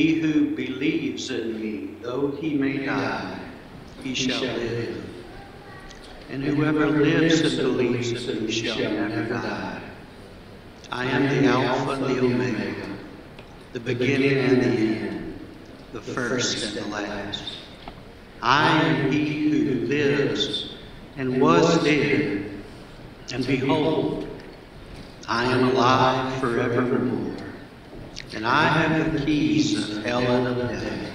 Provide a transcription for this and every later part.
He who believes in me, though he may die, he shall live. And whoever lives and believes in me shall never die. I am the Alpha and the Omega, the beginning and the end, the first and the last. I am he who lives and was dead, and behold, I am alive forevermore, and I have the keys of hell and of death.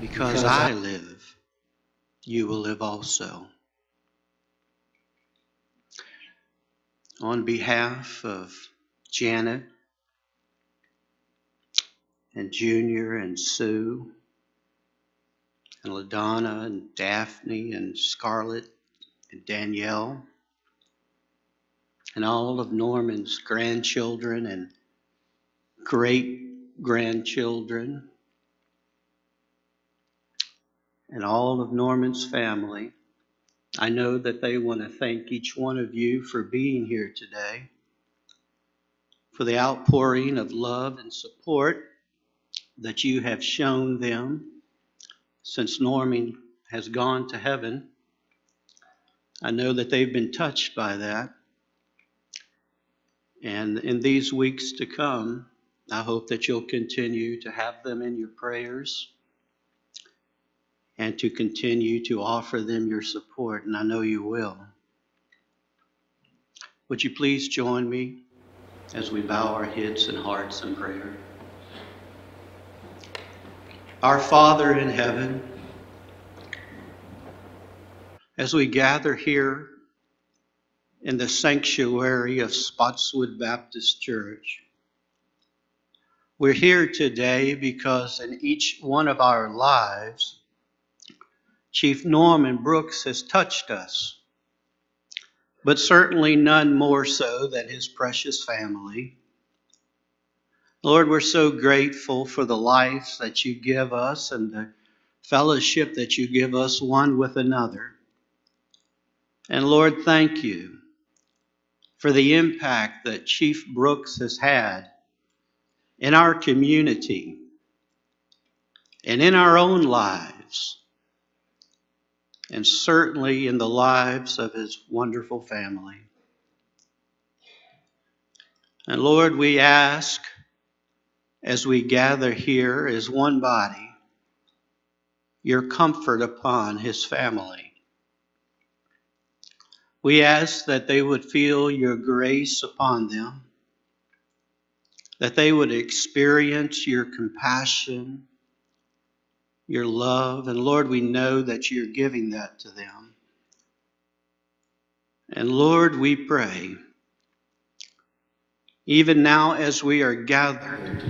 Because I live, you will live also. On behalf of Janet and Junior and Sue and LaDonna and Daphne and Scarlett and Danielle and all of Norman's grandchildren and great grandchildren and all of Norman's family. I know that they want to thank each one of you for being here today, for the outpouring of love and support that you have shown them since Norman has gone to heaven. I know that they've been touched by that. And in these weeks to come, I hope that you'll continue to have them in your prayers and to continue to offer them your support, and I know you will. Would you please join me as we bow our heads and hearts in prayer? Our Father in heaven, as we gather here in the sanctuary of Spotswood Baptist Church, we're here today because in each one of our lives, Chief Norman Brooks has touched us, but certainly none more so than his precious family. Lord, we're so grateful for the life that you give us and the fellowship that you give us one with another. And Lord, thank you for the impact that Chief Brooks has had in our community and in our own lives and certainly in the lives of his wonderful family. And Lord, we ask as we gather here as one body, your comfort upon his family. We ask that they would feel your grace upon them, that they would experience your compassion your love. And Lord, we know that you're giving that to them. And Lord, we pray, even now as we are gathered,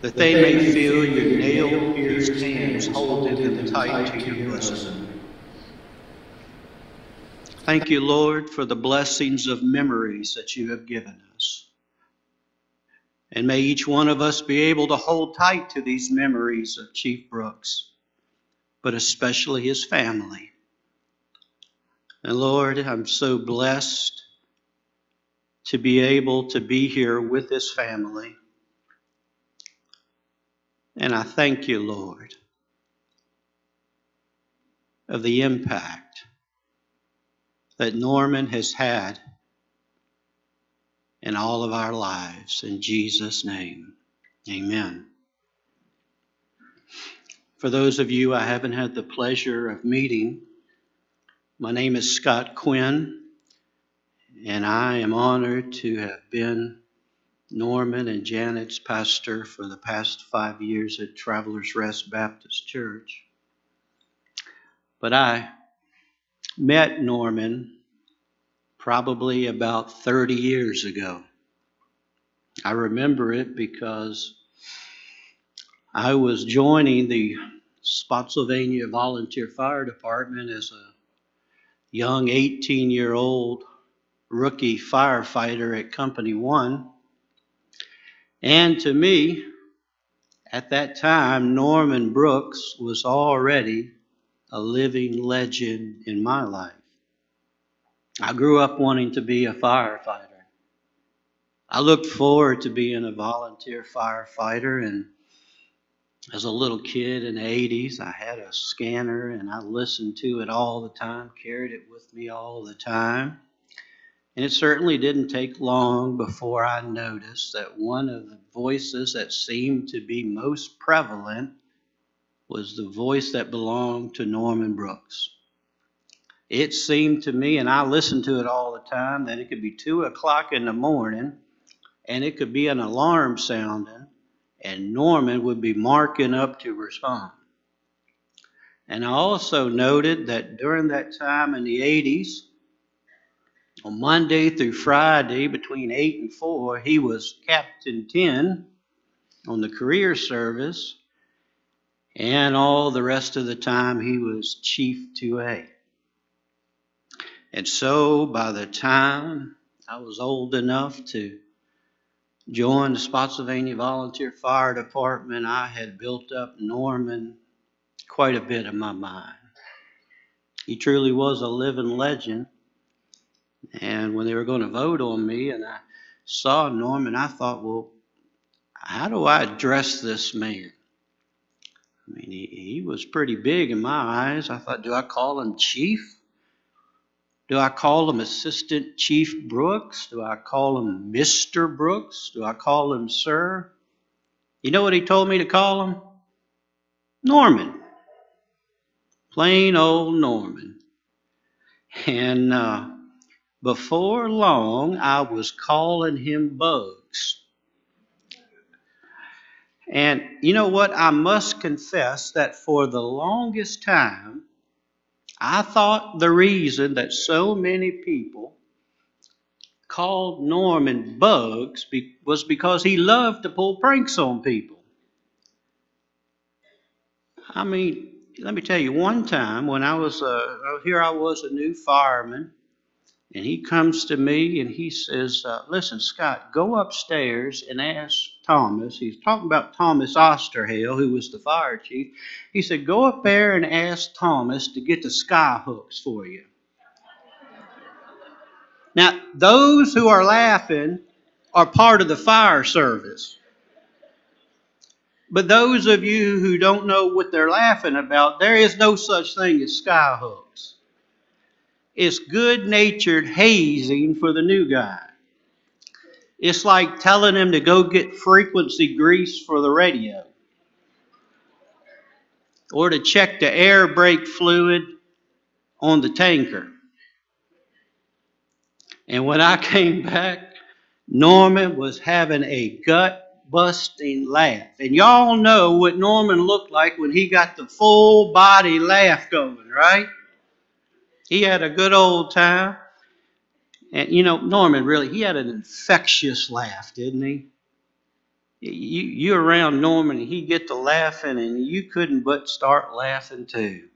that they may feel your nail pierced hands holding them tight to your bosom. Thank you, Lord, for the blessings of memories that you have given us. And may each one of us be able to hold tight to these memories of Chief Brooks, but especially his family. And Lord, I'm so blessed to be able to be here with this family. And I thank you, Lord, of the impact that Norman has had in all of our lives. In Jesus' name, amen. For those of you I haven't had the pleasure of meeting, my name is Scott Quinn, and I am honored to have been Norman and Janet's pastor for the past five years at Travelers Rest Baptist Church. But I met Norman probably about 30 years ago. I remember it because I was joining the Spotsylvania Volunteer Fire Department as a young 18 year old rookie firefighter at Company One. And to me, at that time, Norman Brooks was already a living legend in my life. I grew up wanting to be a firefighter. I looked forward to being a volunteer firefighter, and As a little kid in the 80s, I had a scanner and I listened to it all the time, carried it with me all the time. And it certainly didn't take long before I noticed that one of the voices that seemed to be most prevalent was the voice that belonged to Norman Brooks. It seemed to me, and I listened to it all the time, that it could be two o'clock in the morning and it could be an alarm sounding, and Norman would be marking up to respond. And I also noted that during that time in the 80s, on Monday through Friday between 8 and 4, he was Captain 10 on the career service, and all the rest of the time he was Chief 2A. And so by the time I was old enough to join the Spotsylvania Volunteer Fire Department, I had built up Norman quite a bit in my mind. He truly was a living legend. And when they were going to vote on me, and I saw Norman, I thought, well, how do I address this man? I mean, he, he was pretty big in my eyes. I thought, do I call him chief? Do I call him Assistant Chief Brooks? Do I call him Mr. Brooks? Do I call him Sir? You know what he told me to call him? Norman. Plain old Norman. And uh, before long, I was calling him Bugs. And you know what? I must confess that for the longest time, I thought the reason that so many people called Norman Bugs was because he loved to pull pranks on people. I mean, let me tell you, one time when I was, uh, here I was a new fireman, and he comes to me and he says, uh, Listen, Scott, go upstairs and ask Thomas. He's talking about Thomas Osterhale, who was the fire chief. He said, Go up there and ask Thomas to get the sky hooks for you. Now, those who are laughing are part of the fire service. But those of you who don't know what they're laughing about, there is no such thing as sky hooks. It's good natured hazing for the new guy. It's like telling him to go get frequency grease for the radio or to check the air brake fluid on the tanker. And when I came back, Norman was having a gut busting laugh. And y'all know what Norman looked like when he got the full body laugh going, right? He had a good old time. And you know, Norman really, he had an infectious laugh, didn't he? You, you around Norman, he'd get to laughing, and you couldn't but start laughing too.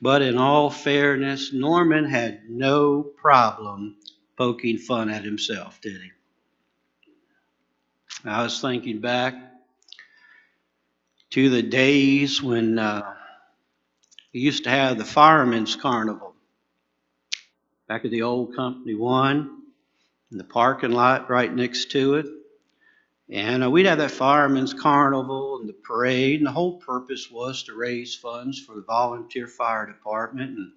But in all fairness, Norman had no problem poking fun at himself, did he? I was thinking back to the days when uh, we used to have the Firemen's Carnival back at the old Company One, in the parking lot right next to it. And uh, we'd have that Firemen's Carnival and the parade, and the whole purpose was to raise funds for the volunteer fire department. And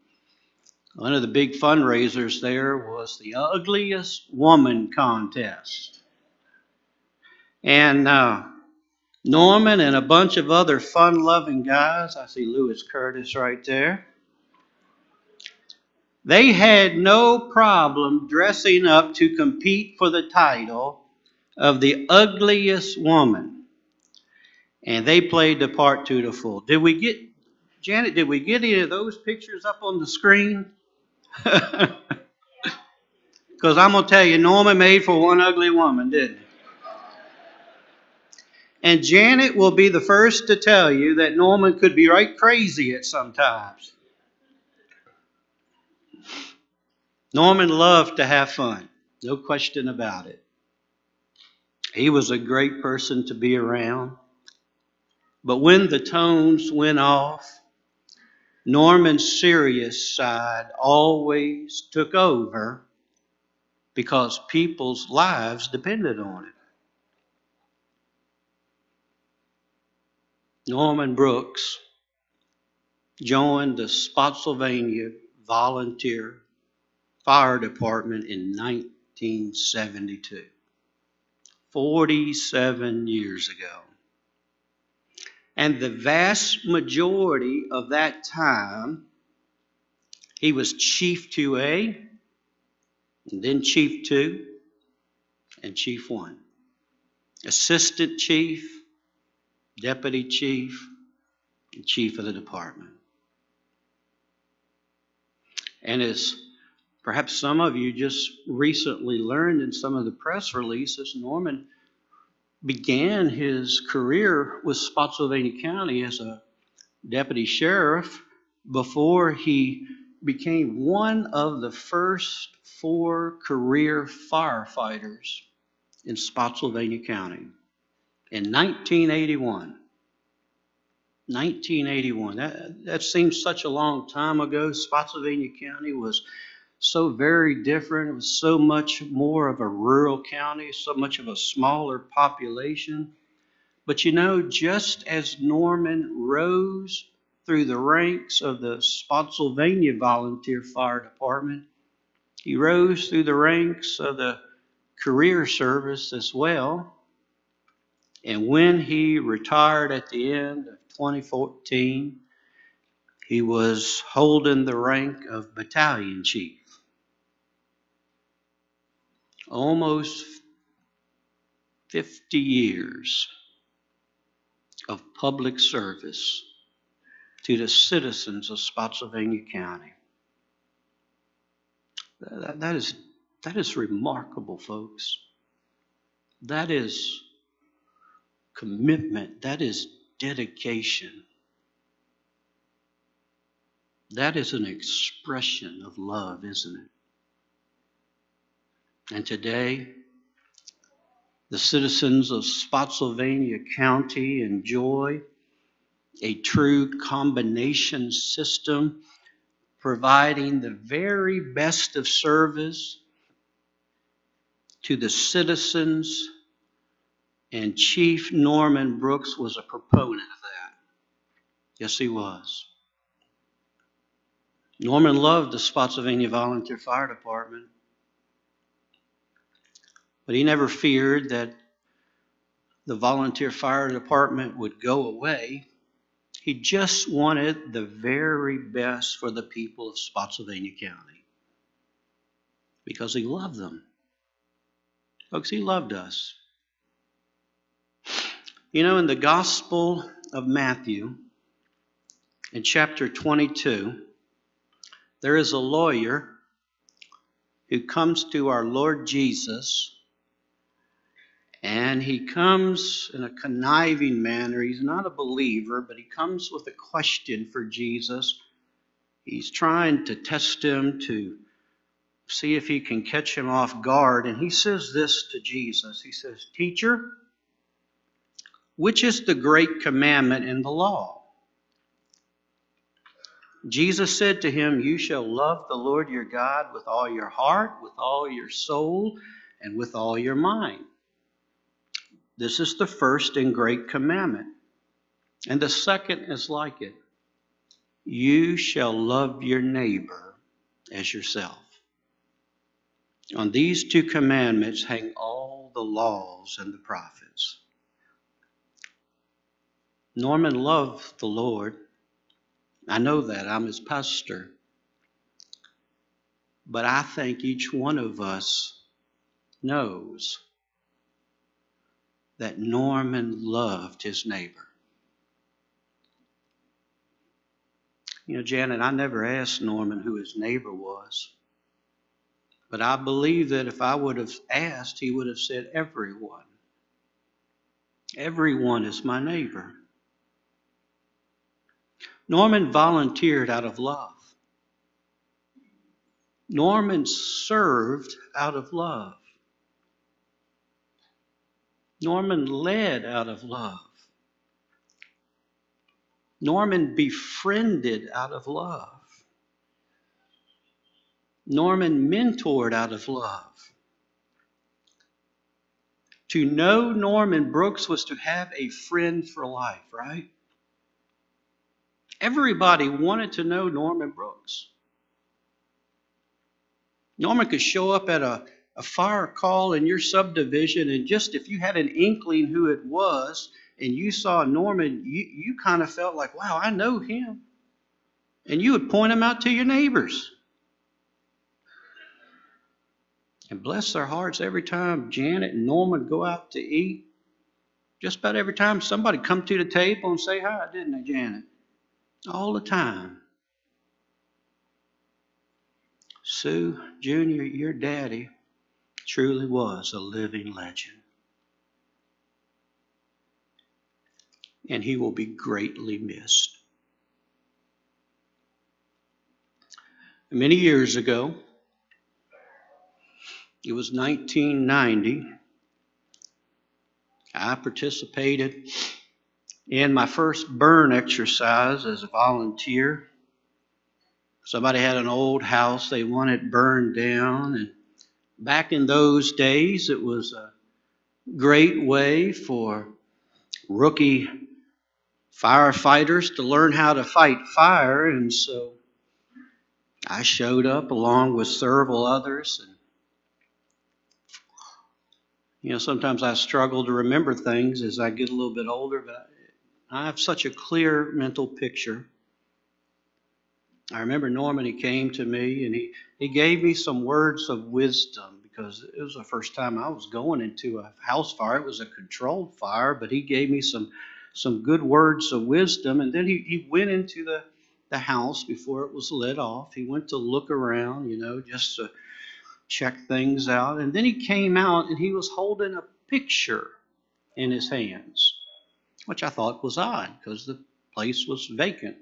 one of the big fundraisers there was the ugliest woman contest. And uh, Norman and a bunch of other fun loving guys. I see Lewis Curtis right there. They had no problem dressing up to compete for the title of the ugliest woman. And they played the part to the full. Did we get, Janet, did we get any of those pictures up on the screen? Because I'm going to tell you, Norman made for one ugly woman, didn't he? And Janet will be the first to tell you that Norman could be right crazy at sometimes. Norman loved to have fun, no question about it. He was a great person to be around. But when the tones went off, Norman's serious side always took over because people's lives depended on it. Norman Brooks joined the Spotsylvania Volunteer Fire Department in 1972, 47 years ago. And the vast majority of that time, he was Chief 2A, and then Chief 2, and Chief 1. Assistant Chief, Deputy Chief, and Chief of the Department. And as perhaps some of you just recently learned in some of the press releases, Norman began his career with Spotsylvania County as a deputy sheriff before he became one of the first four career firefighters in Spotsylvania County in 1981. 1981. That, that seems such a long time ago. Spotsylvania County was so very different. It was so much more of a rural county, so much of a smaller population. But you know, just as Norman rose through the ranks of the Spotsylvania Volunteer Fire Department, he rose through the ranks of the career service as well. And when he retired at the end of 2014, he was holding the rank of battalion chief. Almost 50 years of public service to the citizens of Spotsylvania County. That, that, is, that is remarkable, folks. That is commitment. That is dedication. That is an expression of love, isn't it? And today, the citizens of Spotsylvania County enjoy a true combination system providing the very best of service to the citizens and Chief Norman Brooks was a proponent of that. Yes, he was. Norman loved the Spotsylvania Volunteer Fire Department, but he never feared that the volunteer fire department would go away. He just wanted the very best for the people of Spotsylvania County because he loved them. Folks, he loved us. You know, in the Gospel of Matthew, in chapter 22, there is a lawyer who comes to our Lord Jesus, and he comes in a conniving manner. He's not a believer, but he comes with a question for Jesus. He's trying to test him to see if he can catch him off guard. And he says this to Jesus He says, Teacher, which is the great commandment in the law? Jesus said to him, You shall love the Lord your God with all your heart, with all your soul, and with all your mind. This is the first and great commandment. And the second is like it You shall love your neighbor as yourself. On these two commandments hang all the laws and the prophets. Norman loved the Lord. I know that. I'm his pastor. But I think each one of us knows that Norman loved his neighbor. You know, Janet, I never asked Norman who his neighbor was. But I believe that if I would have asked, he would have said, Everyone. Everyone is my neighbor. Norman volunteered out of love. Norman served out of love. Norman led out of love. Norman befriended out of love. Norman mentored out of love. To know Norman Brooks was to have a friend for life, right? Everybody wanted to know Norman Brooks. Norman could show up at a, a fire call in your subdivision, and just if you had an inkling who it was, and you saw Norman, you, you kind of felt like, wow, I know him. And you would point him out to your neighbors. And bless their hearts, every time Janet and Norman go out to eat, just about every time somebody come to the table and say hi, didn't they, Janet? All the time. Sue, Junior, your daddy truly was a living legend. And he will be greatly missed. Many years ago, it was 1990, I participated in my first burn exercise as a volunteer. Somebody had an old house they wanted burned down, and back in those days, it was a great way for rookie firefighters to learn how to fight fire, and so I showed up along with several others. And, you know, sometimes I struggle to remember things as I get a little bit older, but I have such a clear mental picture. I remember Norman, he came to me and he, he gave me some words of wisdom because it was the first time I was going into a house fire. It was a controlled fire, but he gave me some some good words of wisdom. And then he, he went into the, the house before it was lit off. He went to look around, you know, just to check things out. And then he came out and he was holding a picture in his hands which I thought was odd because the place was vacant.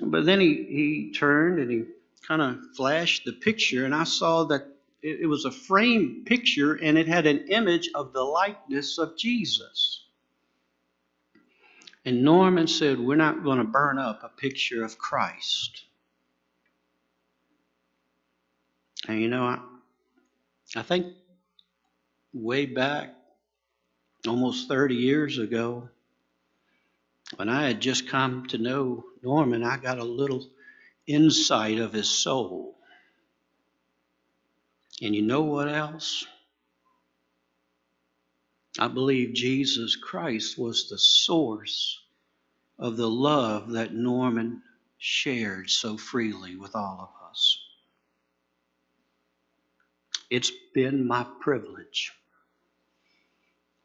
But then he, he turned and he kind of flashed the picture, and I saw that it, it was a framed picture and it had an image of the likeness of Jesus. And Norman said, We're not going to burn up a picture of Christ. And you know, I, I think way back almost 30 years ago, when I had just come to know Norman, I got a little insight of his soul. And you know what else? I believe Jesus Christ was the source of the love that Norman shared so freely with all of us. It's been my privilege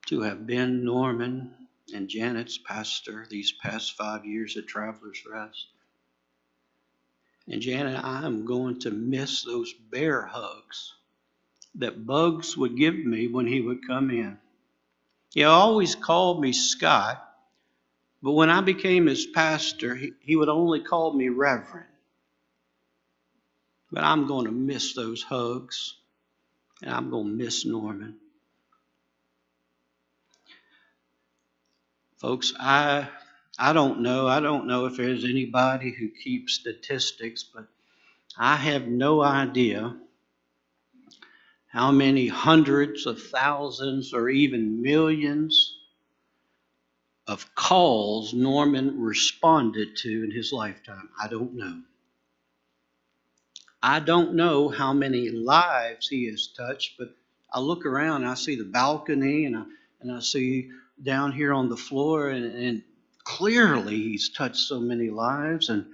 to have been Norman and Janet's pastor these past five years at Travelers Rest. And Janet, I am going to miss those bear hugs that Bugs would give me when he would come in. He always called me Scott, but when I became his pastor, he, he would only call me Reverend. But I'm going to miss those hugs, and I'm going to miss Norman. Folks, I I don't know. I don't know if there's anybody who keeps statistics, but I have no idea how many hundreds of thousands or even millions of calls Norman responded to in his lifetime. I don't know. I don't know how many lives he has touched, but I look around and I see the balcony and I, and I see down here on the floor, and, and clearly he's touched so many lives and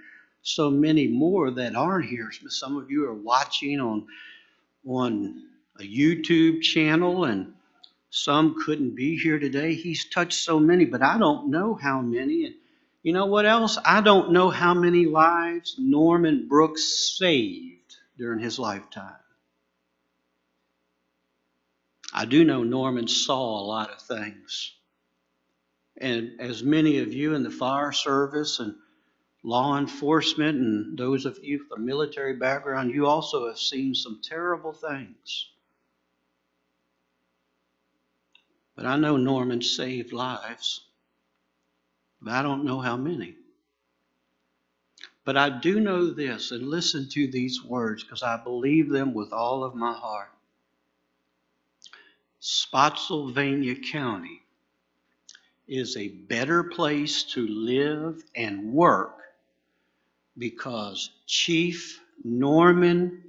so many more that aren't here. Some of you are watching on on a YouTube channel, and some couldn't be here today. He's touched so many, but I don't know how many. And you know what else? I don't know how many lives Norman Brooks saved during his lifetime. I do know Norman saw a lot of things. And as many of you in the fire service and law enforcement and those of you with a military background, you also have seen some terrible things. But I know Norman saved lives, but I don't know how many. But I do know this, and listen to these words because I believe them with all of my heart. Spotsylvania County is a better place to live and work because Chief Norman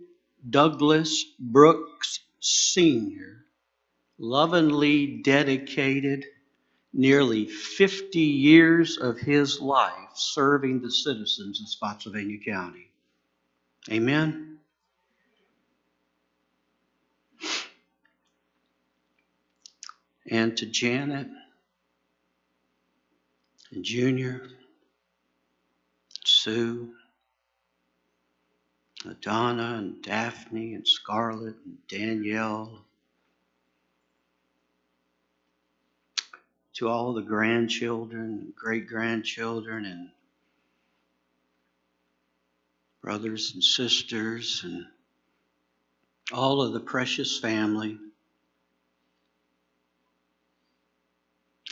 Douglas Brooks Sr. lovingly dedicated nearly 50 years of his life serving the citizens of Spotsylvania County. Amen. And to Janet and Junior, Sue, Donna and Daphne and Scarlett and Danielle, to all the grandchildren, great grandchildren, and brothers and sisters, and all of the precious family.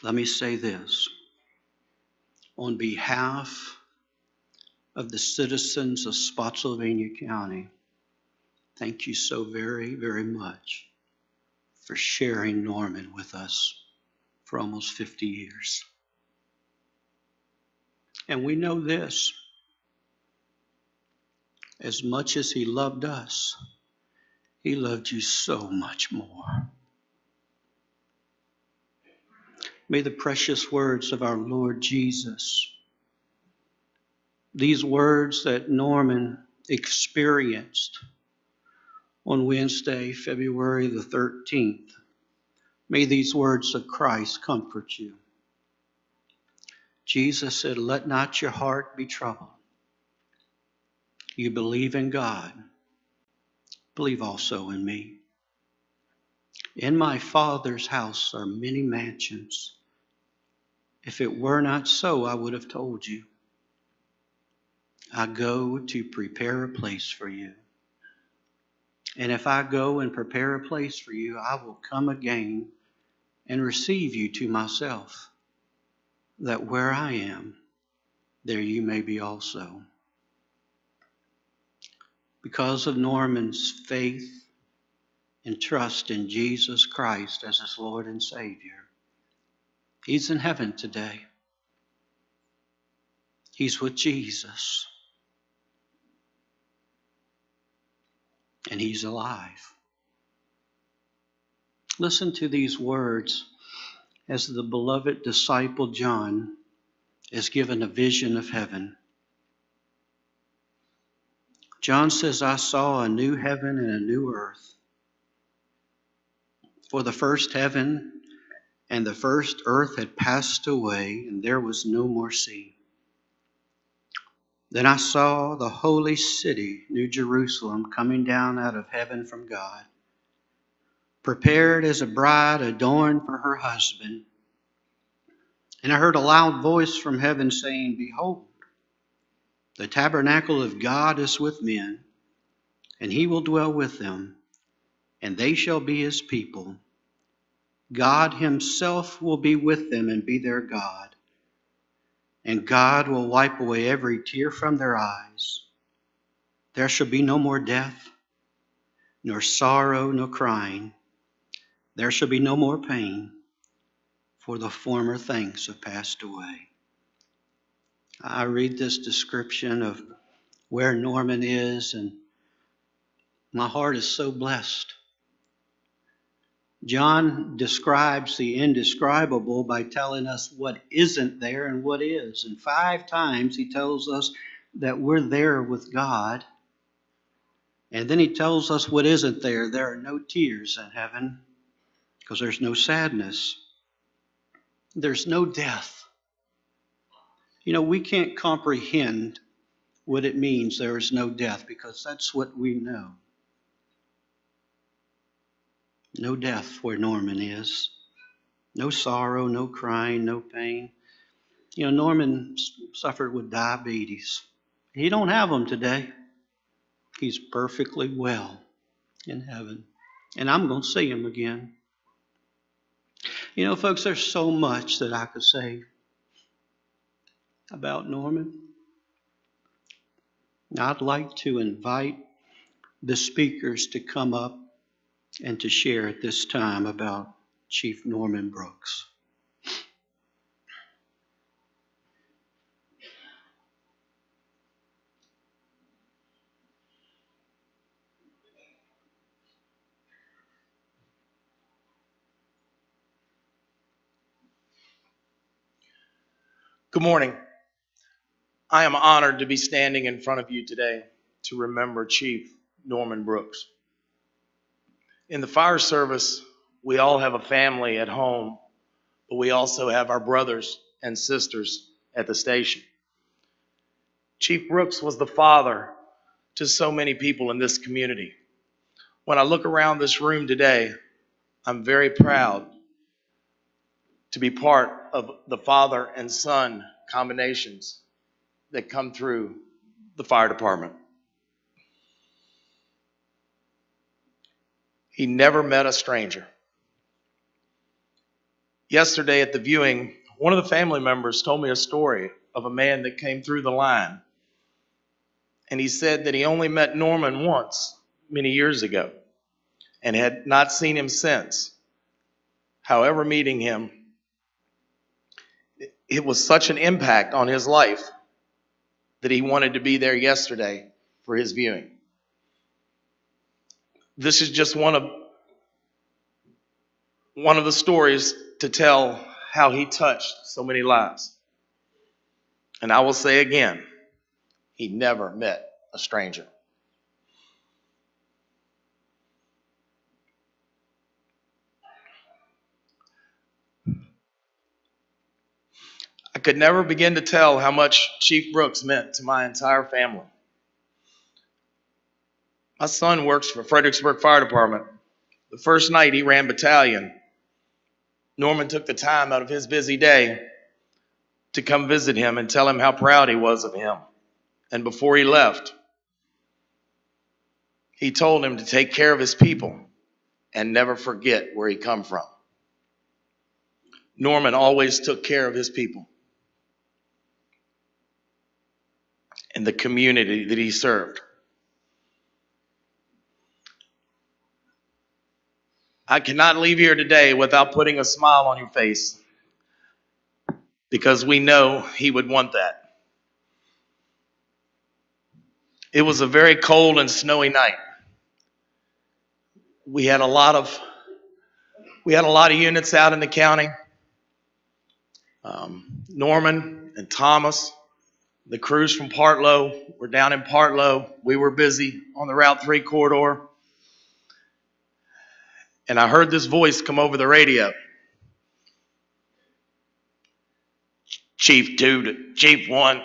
Let me say this on behalf of the citizens of Spotsylvania County, thank you so very, very much for sharing Norman with us for almost 50 years. And we know this as much as he loved us, he loved you so much more. May the precious words of our Lord Jesus, these words that Norman experienced on Wednesday, February the 13th, May these words of Christ comfort you. Jesus said, Let not your heart be troubled. You believe in God, believe also in me. In my Father's house are many mansions. If it were not so, I would have told you. I go to prepare a place for you. And if I go and prepare a place for you, I will come again and receive you to myself, that where I am, there you may be also. Because of Norman's faith and trust in Jesus Christ as his Lord and Savior, he's in heaven today. He's with Jesus. And he's alive. Listen to these words as the beloved disciple John is given a vision of heaven. John says, I saw a new heaven and a new earth. For the first heaven and the first earth had passed away, and there was no more sea. Then I saw the holy city, New Jerusalem, coming down out of heaven from God prepared as a bride adorned for her husband. And I heard a loud voice from heaven saying, Behold, the tabernacle of God is with men, and he will dwell with them, and they shall be his people. God himself will be with them and be their God. And God will wipe away every tear from their eyes. There shall be no more death, nor sorrow, nor crying there shall be no more pain, for the former things have passed away. I read this description of where Norman is, and my heart is so blessed. John describes the indescribable by telling us what isn't there and what is. And five times he tells us that we're there with God. And then he tells us what isn't there. There are no tears in heaven because there's no sadness, there's no death. You know, we can't comprehend what it means there is no death because that's what we know. No death where Norman is. No sorrow, no crying, no pain. You know, Norman suffered with diabetes. He don't have them today. He's perfectly well in heaven. And I'm going to see him again. You know, folks, there's so much that I could say about Norman. I'd like to invite the speakers to come up and to share at this time about Chief Norman Brooks. Good morning. I am honored to be standing in front of you today to remember Chief Norman Brooks. In the fire service, we all have a family at home, but we also have our brothers and sisters at the station. Chief Brooks was the father to so many people in this community. When I look around this room today, I'm very proud to be part of the father and son combinations that come through the fire department. He never met a stranger. Yesterday at the viewing, one of the family members told me a story of a man that came through the line. And he said that he only met Norman once many years ago and had not seen him since. However, meeting him, it was such an impact on his life that he wanted to be there yesterday for his viewing. This is just one of one of the stories to tell how he touched so many lives. And I will say again, he never met a stranger. I could never begin to tell how much Chief Brooks meant to my entire family. My son works for Fredericksburg Fire Department. The first night he ran battalion, Norman took the time out of his busy day to come visit him and tell him how proud he was of him. And before he left, he told him to take care of his people and never forget where he come from. Norman always took care of his people. and the community that he served. I cannot leave here today without putting a smile on your face because we know he would want that. It was a very cold and snowy night. We had a lot of we had a lot of units out in the county. Um, Norman and Thomas the crews from Partlow were down in Partlow. We were busy on the Route 3 corridor. And I heard this voice come over the radio. Chief 2 to Chief 1.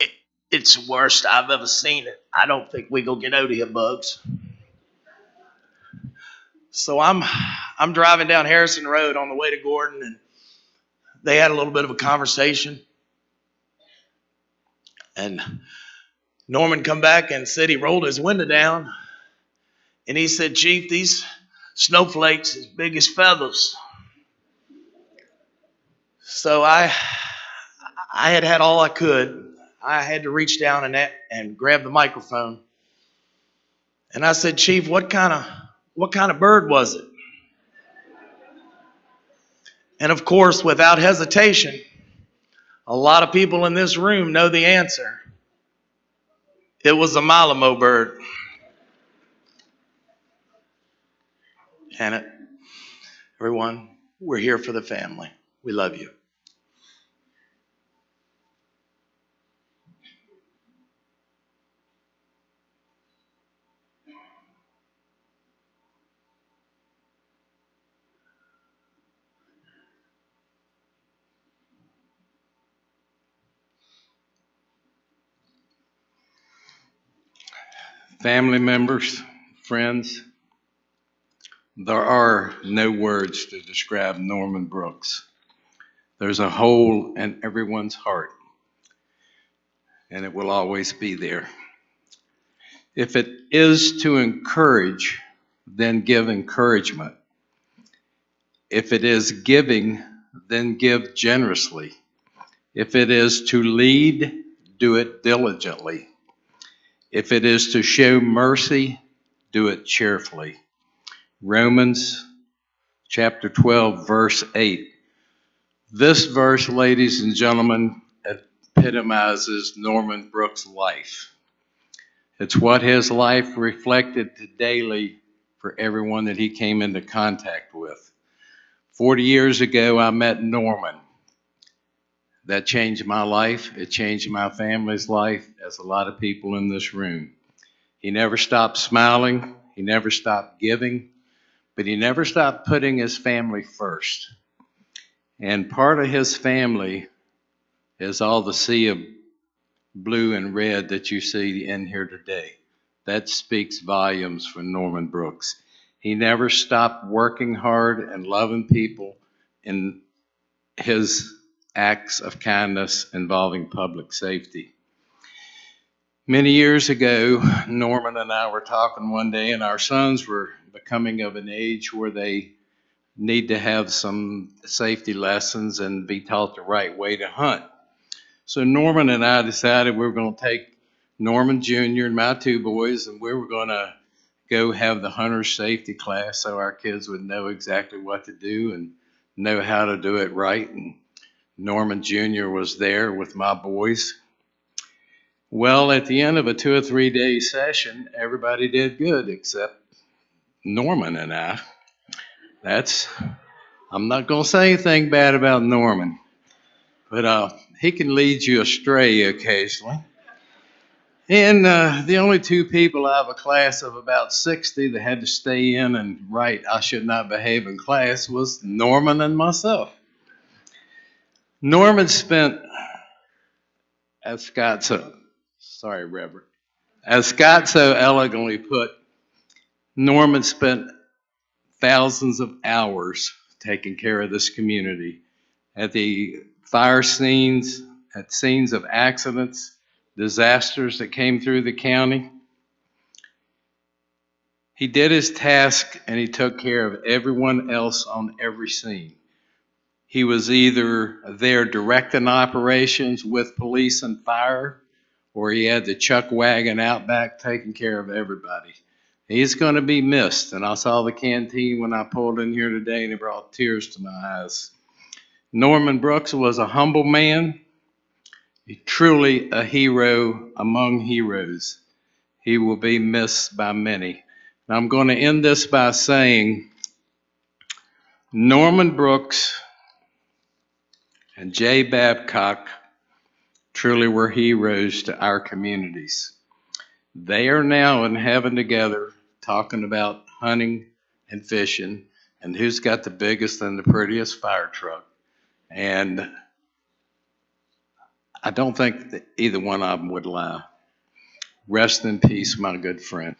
It, it's the worst I've ever seen it. I don't think we gonna get out of here, Bugs. So I'm I'm driving down Harrison Road on the way to Gordon, and they had a little bit of a conversation. And Norman come back and said he rolled his window down. And he said, Chief, these snowflakes as big as feathers. So I I had had all I could. I had to reach down and, and grab the microphone. And I said, Chief, what kind of what kind of bird was it? And of course, without hesitation, a lot of people in this room know the answer. It was a Malamo bird. Janet, everyone, we're here for the family. We love you. family members, friends, there are no words to describe Norman Brooks. There's a hole in everyone's heart, and it will always be there. If it is to encourage, then give encouragement. If it is giving, then give generously. If it is to lead, do it diligently. If it is to show mercy, do it cheerfully. Romans chapter 12, verse 8. This verse, ladies and gentlemen, epitomizes Norman Brooks' life. It's what his life reflected daily for everyone that he came into contact with. 40 years ago, I met Norman. That changed my life. It changed my family's life, as a lot of people in this room. He never stopped smiling. He never stopped giving, but he never stopped putting his family first. And part of his family is all the sea of blue and red that you see in here today. That speaks volumes for Norman Brooks. He never stopped working hard and loving people in his acts of kindness involving public safety. Many years ago, Norman and I were talking one day, and our sons were becoming of an age where they need to have some safety lessons and be taught the right way to hunt. So Norman and I decided we were going to take Norman Jr. and my two boys, and we were going to go have the hunter safety class so our kids would know exactly what to do and know how to do it right. And Norman Jr. was there with my boys. Well, at the end of a two or three day session, everybody did good except Norman and I. That's, I'm not going to say anything bad about Norman, but uh, he can lead you astray occasionally. And uh, the only two people out of a class of about 60 that had to stay in and write, I should not behave in class, was Norman and myself. Norman spent, as Scott so, sorry, Reverend, as Scott so elegantly put, Norman spent thousands of hours taking care of this community at the fire scenes, at scenes of accidents, disasters that came through the county. He did his task and he took care of everyone else on every scene. He was either there directing operations with police and fire, or he had the chuck wagon out back taking care of everybody. He's going to be missed. And I saw the canteen when I pulled in here today and it brought tears to my eyes. Norman Brooks was a humble man, truly a hero among heroes. He will be missed by many. And I'm going to end this by saying Norman Brooks and Jay Babcock truly were heroes to our communities. They are now in heaven together talking about hunting and fishing and who's got the biggest and the prettiest fire truck. And I don't think that either one of them would lie. Rest in peace, my good friend.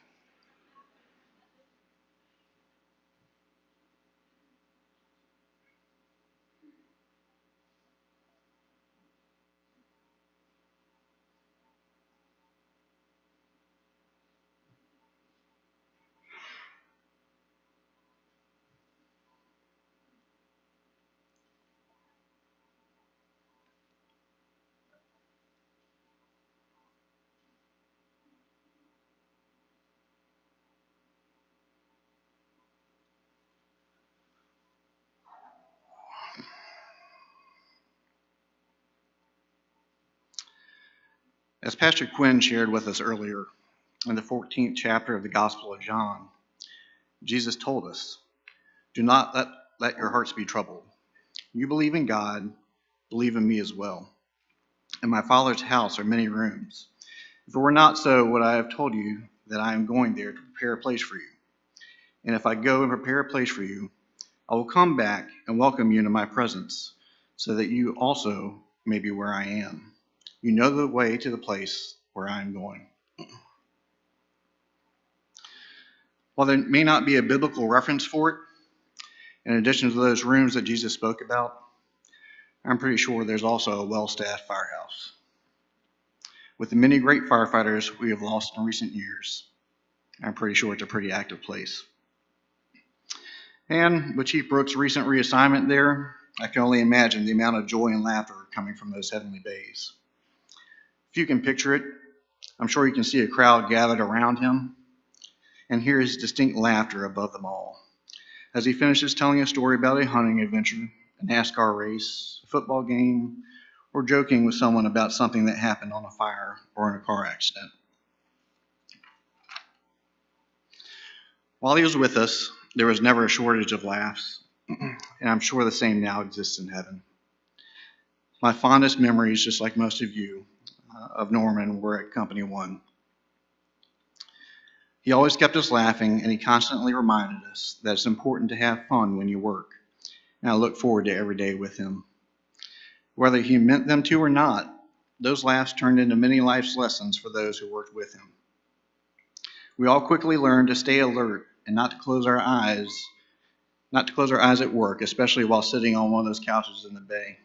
As Pastor Quinn shared with us earlier, in the 14th chapter of the Gospel of John, Jesus told us, Do not let, let your hearts be troubled. You believe in God, believe in me as well. In my Father's house are many rooms. If it were not so, would I have told you that I am going there to prepare a place for you? And if I go and prepare a place for you, I will come back and welcome you into my presence, so that you also may be where I am. You know the way to the place where I am going. While there may not be a biblical reference for it, in addition to those rooms that Jesus spoke about, I'm pretty sure there's also a well staffed firehouse. With the many great firefighters we have lost in recent years, I'm pretty sure it's a pretty active place. And with Chief Brooks' recent reassignment there, I can only imagine the amount of joy and laughter coming from those heavenly bays. If you can picture it, I'm sure you can see a crowd gathered around him and hear his distinct laughter above them all. As he finishes telling a story about a hunting adventure, a NASCAR race, a football game, or joking with someone about something that happened on a fire or in a car accident. While he was with us, there was never a shortage of laughs, and I'm sure the same now exists in heaven. My fondest memories, just like most of you, Uh, of Norman were at Company One. He always kept us laughing, and he constantly reminded us that it's important to have fun when you work. And I look forward to every day with him. Whether he meant them to or not, those laughs turned into many life's lessons for those who worked with him. We all quickly learned to stay alert and not to close our eyes, not to close our eyes at work, especially while sitting on one of those couches in the bay.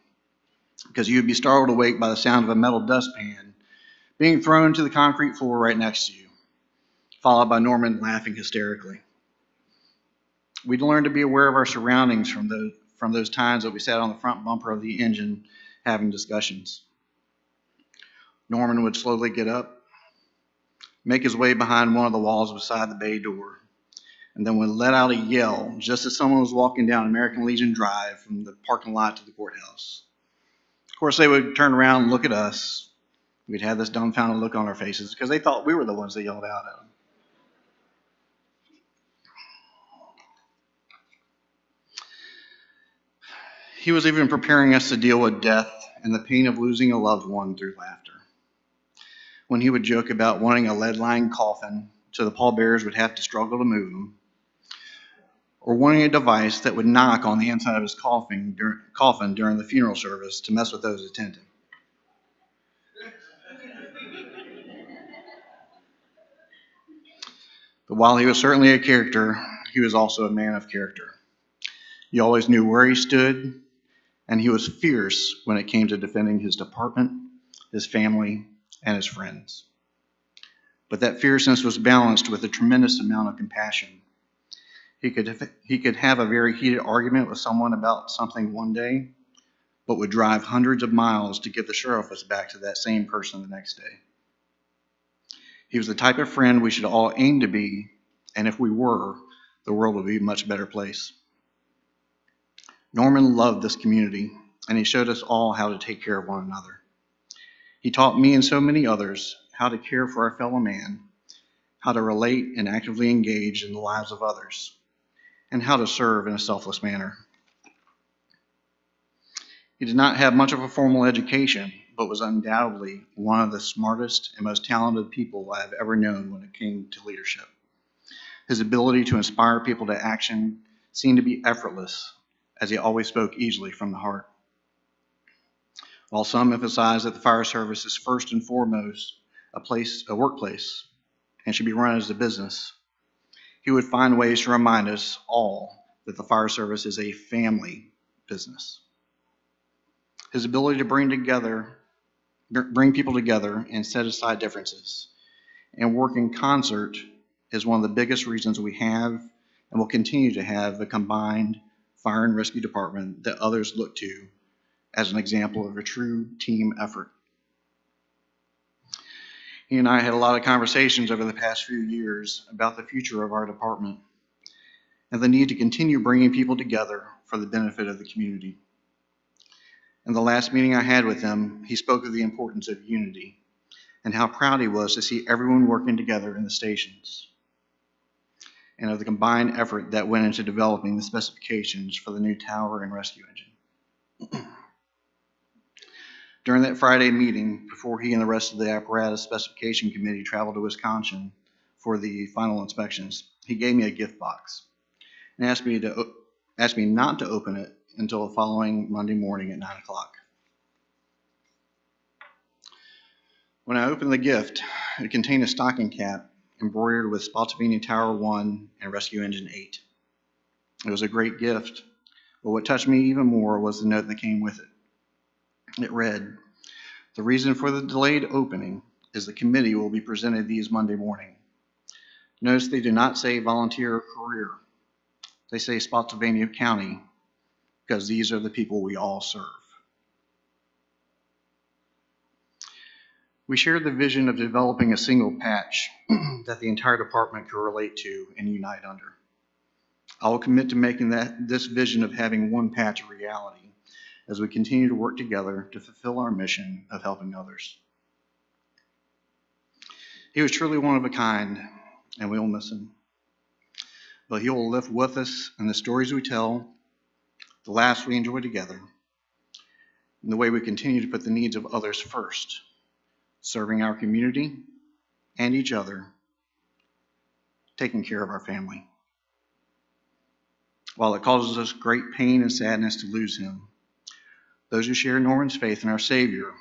Because you'd be startled awake by the sound of a metal dustpan being thrown to the concrete floor right next to you, followed by Norman laughing hysterically. We'd learn to be aware of our surroundings from from those times that we sat on the front bumper of the engine having discussions. Norman would slowly get up, make his way behind one of the walls beside the bay door, and then would let out a yell just as someone was walking down American Legion Drive from the parking lot to the courthouse. Of course, they would turn around and look at us. We'd have this dumbfounded look on our faces because they thought we were the ones that yelled out at them. He was even preparing us to deal with death and the pain of losing a loved one through laughter. When he would joke about wanting a lead lined coffin so the pallbearers would have to struggle to move him, or wanting a device that would knock on the inside of his coffin, dur- coffin during the funeral service to mess with those attending. But while he was certainly a character, he was also a man of character. He always knew where he stood, and he was fierce when it came to defending his department, his family, and his friends. But that fierceness was balanced with a tremendous amount of compassion. He could, he could have a very heated argument with someone about something one day, but would drive hundreds of miles to get the sheriff's back to that same person the next day. He was the type of friend we should all aim to be, and if we were, the world would be a much better place. Norman loved this community, and he showed us all how to take care of one another. He taught me and so many others how to care for our fellow man, how to relate and actively engage in the lives of others, and how to serve in a selfless manner. He did not have much of a formal education, but was undoubtedly one of the smartest and most talented people I have ever known when it came to leadership. His ability to inspire people to action seemed to be effortless, as he always spoke easily from the heart. While some emphasize that the fire service is first and foremost a place, a workplace, and should be run as a business, he would find ways to remind us all that the fire service is a family business. His ability to bring together, bring people together and set aside differences and work in concert is one of the biggest reasons we have and will continue to have a combined fire and rescue department that others look to as an example of a true team effort. He and I had a lot of conversations over the past few years about the future of our department and the need to continue bringing people together for the benefit of the community. In the last meeting I had with him, he spoke of the importance of unity and how proud he was to see everyone working together in the stations and of the combined effort that went into developing the specifications for the new tower and rescue engine. During that Friday meeting, before he and the rest of the apparatus specification committee traveled to Wisconsin for the final inspections, he gave me a gift box and asked me to asked me not to open it until the following Monday morning at 9 o'clock. When I opened the gift, it contained a stocking cap embroidered with Spotsylvania Tower 1 and Rescue Engine 8. It was a great gift, but what touched me even more was the note that came with it. It read, The reason for the delayed opening is the committee will be presented these Monday morning. Notice they do not say volunteer or career. They say Spotsylvania County because these are the people we all serve. We shared the vision of developing a single patch that the entire department could relate to and unite under. I will commit to making that this vision of having one patch a reality as we continue to work together to fulfill our mission of helping others. He was truly one of a kind, and we will miss him. But he will live with us in the stories we tell, the laughs we enjoy together, in the way we continue to put the needs of others first, serving our community and each other, taking care of our family. While it causes us great pain and sadness to lose him, those who share Norman's faith in our Savior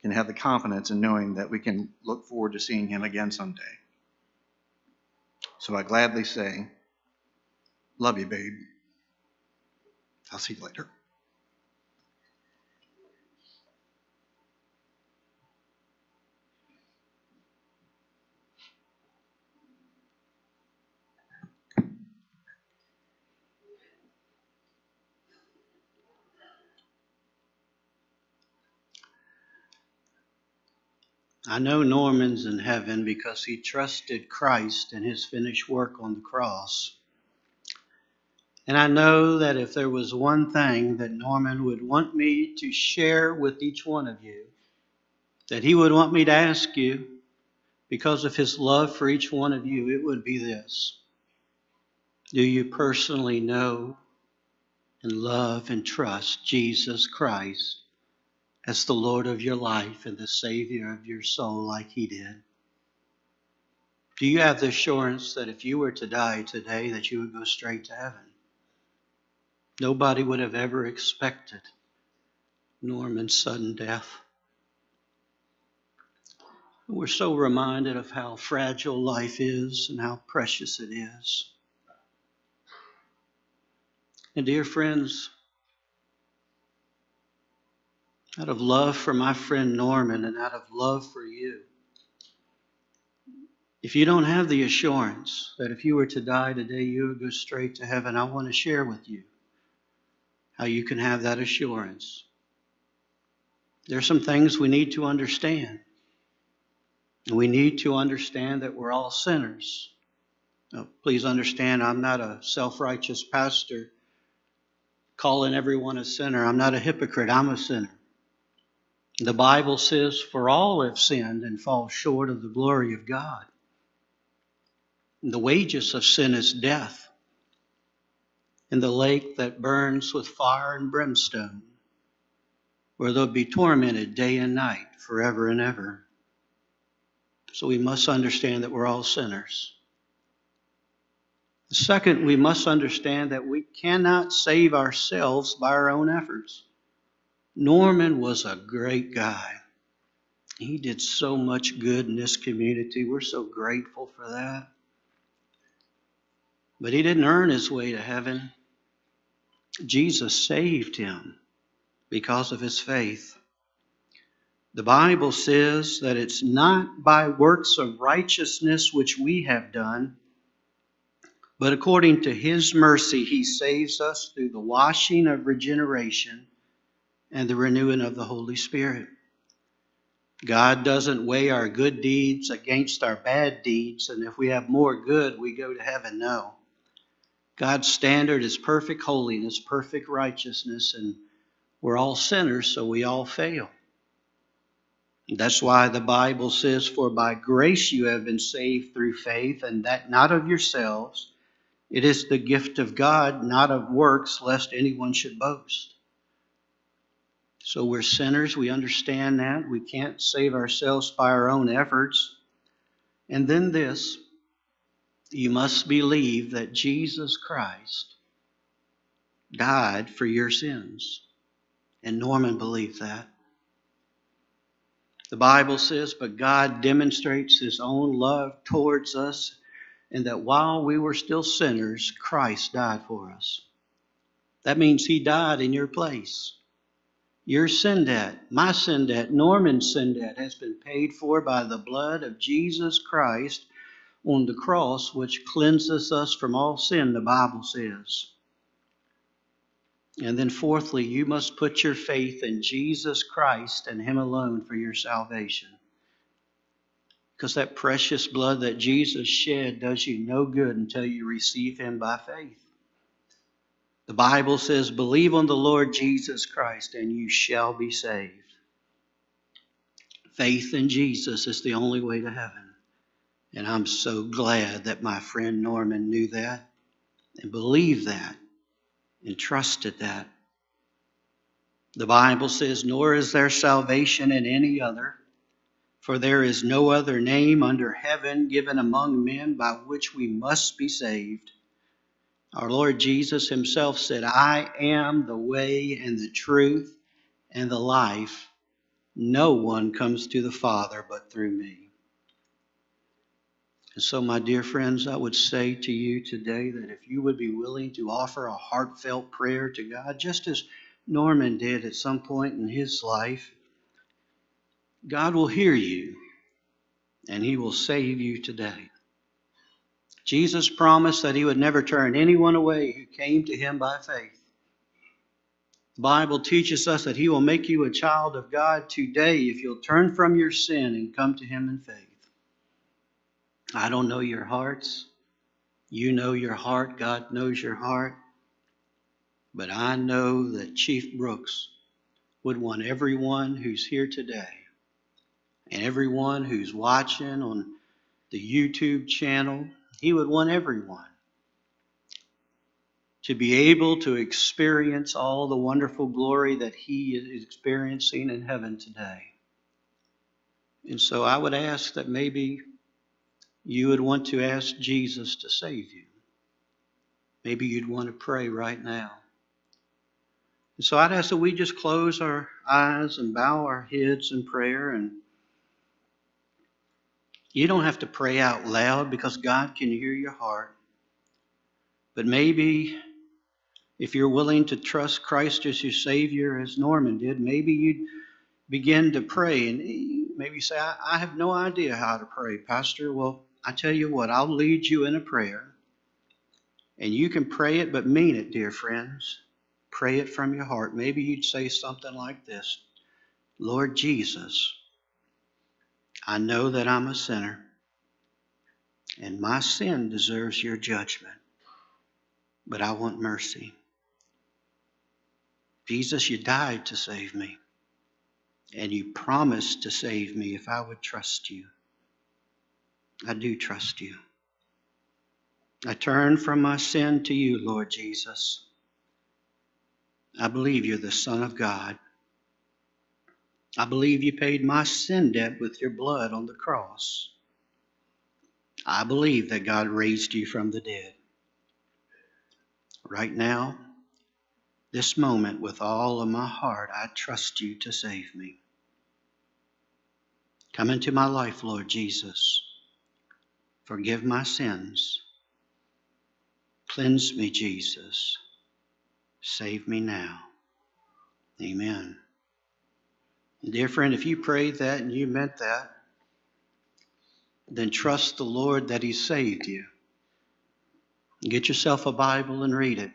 can have the confidence in knowing that we can look forward to seeing him again someday. So I gladly say, Love you, babe. I'll see you later. I know Norman's in heaven because he trusted Christ and his finished work on the cross. And I know that if there was one thing that Norman would want me to share with each one of you, that he would want me to ask you, because of his love for each one of you, it would be this Do you personally know and love and trust Jesus Christ as the Lord of your life and the Savior of your soul, like he did? Do you have the assurance that if you were to die today, that you would go straight to heaven? Nobody would have ever expected Norman's sudden death. We're so reminded of how fragile life is and how precious it is. And, dear friends, out of love for my friend Norman and out of love for you, if you don't have the assurance that if you were to die today, you would go straight to heaven, I want to share with you how you can have that assurance. There are some things we need to understand. We need to understand that we're all sinners. Now, please understand, I'm not a self righteous pastor calling everyone a sinner. I'm not a hypocrite. I'm a sinner. The Bible says, For all have sinned and fall short of the glory of God. The wages of sin is death in the lake that burns with fire and brimstone, where they'll be tormented day and night forever and ever. So we must understand that we're all sinners. Second, we must understand that we cannot save ourselves by our own efforts. Norman was a great guy. He did so much good in this community. We're so grateful for that. But he didn't earn his way to heaven. Jesus saved him because of his faith. The Bible says that it's not by works of righteousness which we have done, but according to his mercy, he saves us through the washing of regeneration and the renewing of the Holy Spirit. God doesn't weigh our good deeds against our bad deeds, and if we have more good, we go to heaven. No. God's standard is perfect holiness, perfect righteousness, and we're all sinners, so we all fail. That's why the Bible says, For by grace you have been saved through faith, and that not of yourselves. It is the gift of God, not of works, lest anyone should boast. So we're sinners. We understand that. We can't save ourselves by our own efforts. And then this you must believe that Jesus Christ died for your sins. And Norman believed that. The Bible says, But God demonstrates his own love towards us, and that while we were still sinners, Christ died for us. That means he died in your place. Your sin debt, my sin debt, Norman's sin debt has been paid for by the blood of Jesus Christ on the cross, which cleanses us from all sin, the Bible says. And then, fourthly, you must put your faith in Jesus Christ and Him alone for your salvation. Because that precious blood that Jesus shed does you no good until you receive Him by faith. The Bible says, Believe on the Lord Jesus Christ and you shall be saved. Faith in Jesus is the only way to heaven. And I'm so glad that my friend Norman knew that and believed that and trusted that. The Bible says, Nor is there salvation in any other, for there is no other name under heaven given among men by which we must be saved. Our Lord Jesus Himself said, I am the way and the truth and the life. No one comes to the Father but through me. And so, my dear friends, I would say to you today that if you would be willing to offer a heartfelt prayer to God, just as Norman did at some point in his life, God will hear you and he will save you today. Jesus promised that he would never turn anyone away who came to him by faith. The Bible teaches us that he will make you a child of God today if you'll turn from your sin and come to him in faith. I don't know your hearts. You know your heart. God knows your heart. But I know that Chief Brooks would want everyone who's here today and everyone who's watching on the YouTube channel, he would want everyone to be able to experience all the wonderful glory that he is experiencing in heaven today. And so I would ask that maybe you would want to ask Jesus to save you. Maybe you'd want to pray right now. And so I'd ask that we just close our eyes and bow our heads in prayer. And you don't have to pray out loud because God can hear your heart. But maybe if you're willing to trust Christ as your Savior, as Norman did, maybe you'd begin to pray and maybe say, I, I have no idea how to pray, Pastor. Well, I tell you what, I'll lead you in a prayer. And you can pray it, but mean it, dear friends. Pray it from your heart. Maybe you'd say something like this Lord Jesus, I know that I'm a sinner, and my sin deserves your judgment, but I want mercy. Jesus, you died to save me, and you promised to save me if I would trust you. I do trust you. I turn from my sin to you, Lord Jesus. I believe you're the Son of God. I believe you paid my sin debt with your blood on the cross. I believe that God raised you from the dead. Right now, this moment, with all of my heart, I trust you to save me. Come into my life, Lord Jesus. Forgive my sins. Cleanse me, Jesus. Save me now. Amen. Dear friend, if you prayed that and you meant that, then trust the Lord that He saved you. Get yourself a Bible and read it,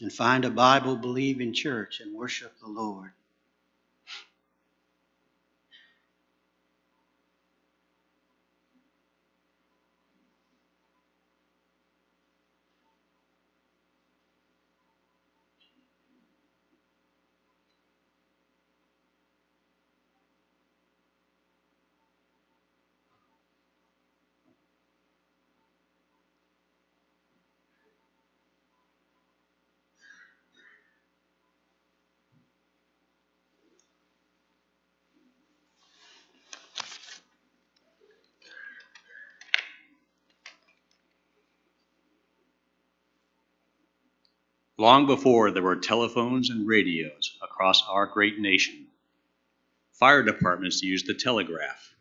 and find a Bible believing church and worship the Lord. Long before there were telephones and radios across our great nation, fire departments used the telegraph,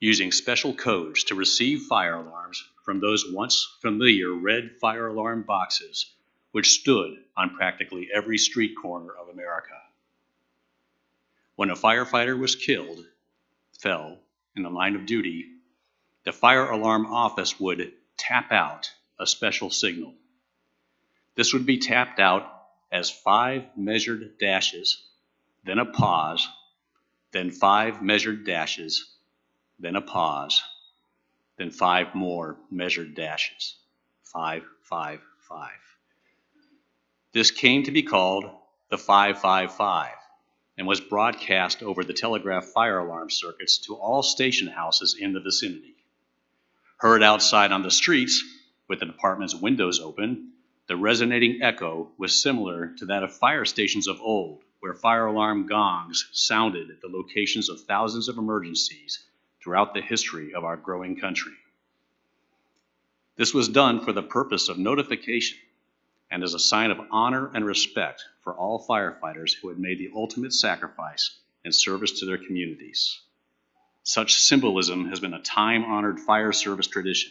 using special codes to receive fire alarms from those once familiar red fire alarm boxes which stood on practically every street corner of America. When a firefighter was killed, fell in the line of duty, the fire alarm office would tap out a special signal. This would be tapped out as five measured dashes, then a pause, then five measured dashes, then a pause, then five more measured dashes. Five, five, five. This came to be called the 555 and was broadcast over the telegraph fire alarm circuits to all station houses in the vicinity. Heard outside on the streets, with the department's windows open, the resonating echo was similar to that of fire stations of old, where fire alarm gongs sounded at the locations of thousands of emergencies throughout the history of our growing country. This was done for the purpose of notification and as a sign of honor and respect for all firefighters who had made the ultimate sacrifice in service to their communities. Such symbolism has been a time-honored fire service tradition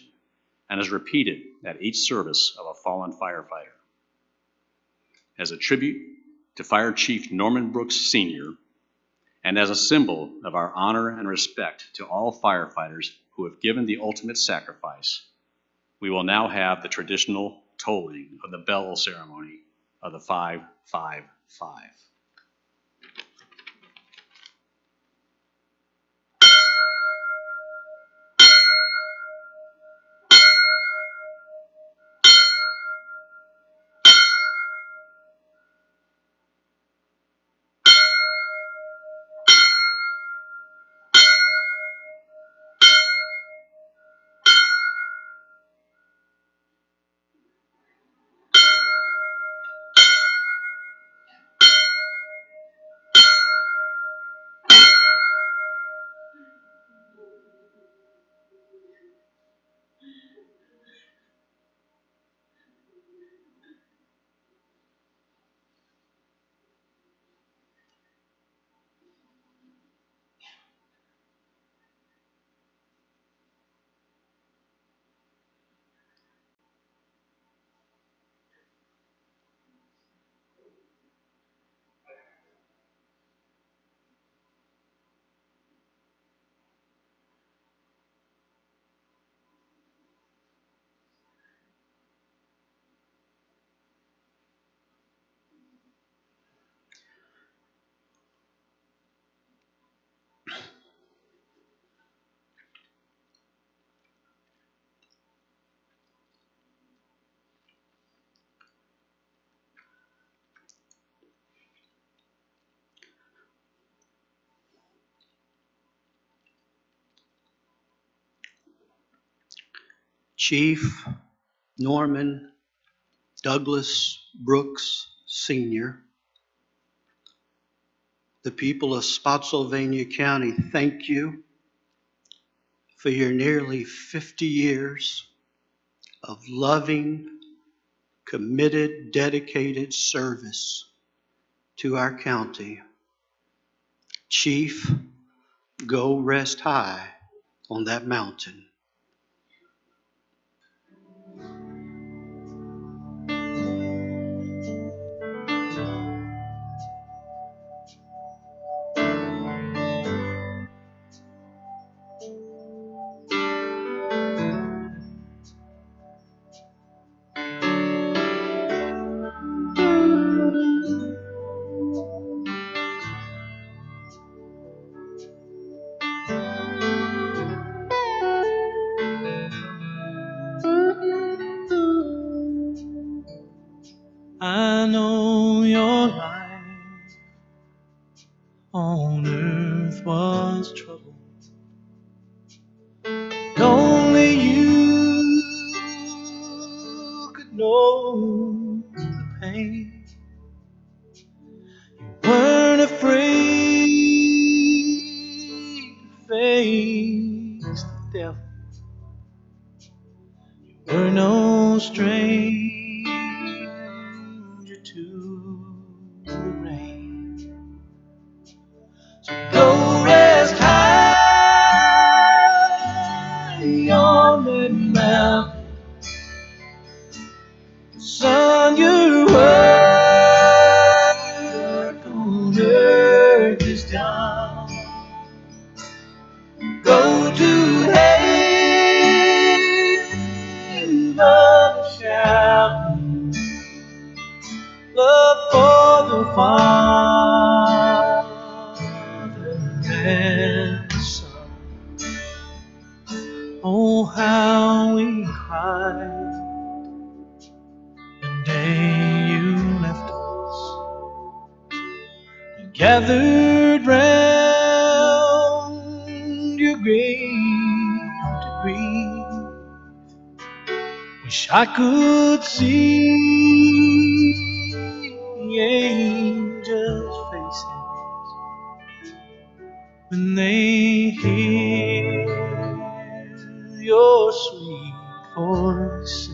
and is repeated at each service of a fallen firefighter. As a tribute to Fire Chief Norman Brooks Sr., and as a symbol of our honor and respect to all firefighters who have given the ultimate sacrifice, we will now have the traditional tolling of the bell ceremony of the 555. Chief Norman Douglas Brooks Sr., the people of Spotsylvania County thank you for your nearly 50 years of loving, committed, dedicated service to our county. Chief, go rest high on that mountain. Your sweet voice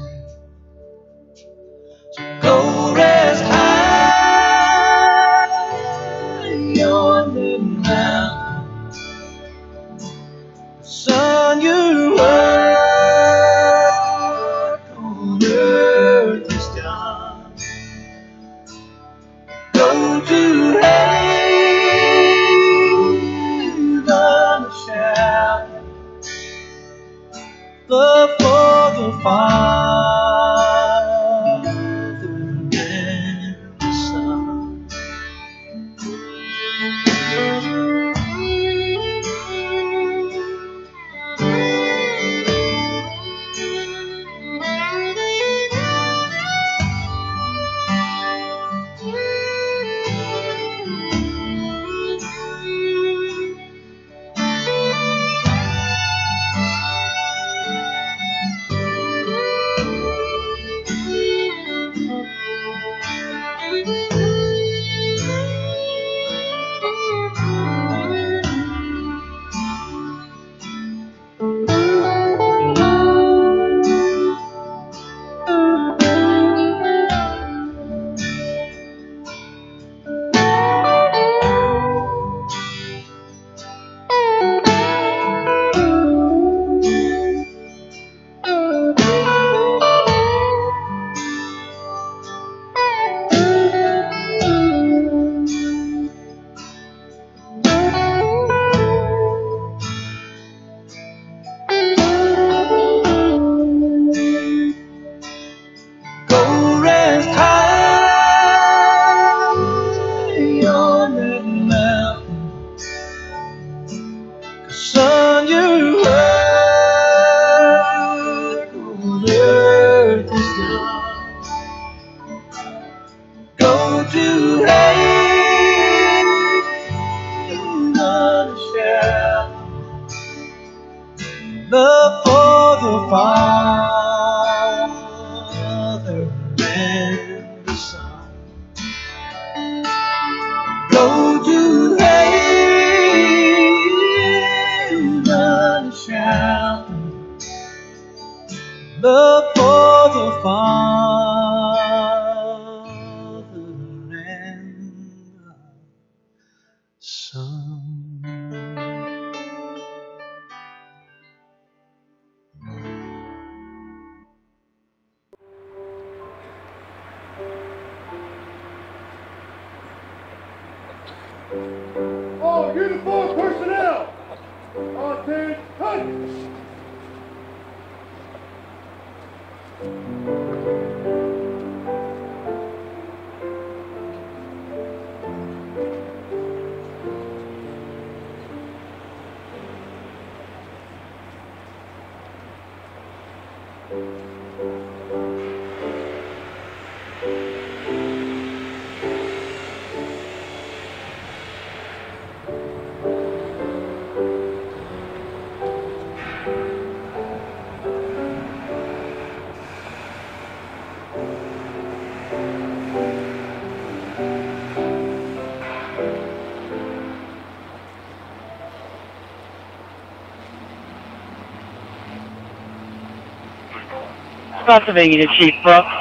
Spotsylvania to Chief Brooks.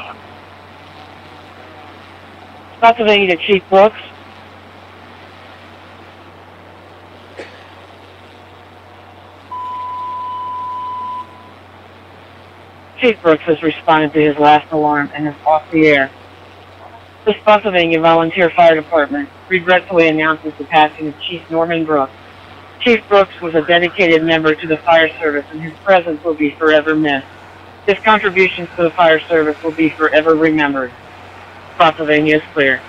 Spotsylvania Chief Brooks. Chief Brooks has responded to his last alarm and is off the air. This Spotsylvania Volunteer Fire Department regretfully announces the passing of Chief Norman Brooks. Chief Brooks was a dedicated member to the fire service and his presence will be forever missed. His contributions to the fire service will be forever remembered. Spotsylvania is clear.